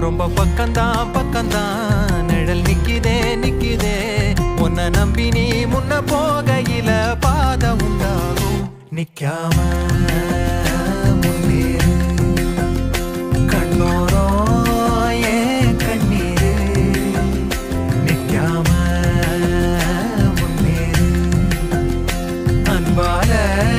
ரொம்ப பக்கம்தான் பக்கம்தான். நிழல் நிக்கிதே நிக்கிதே. உன்னை நம்பி நீ முன்ன போகையில பாத உண்டாகும். நிக்காம.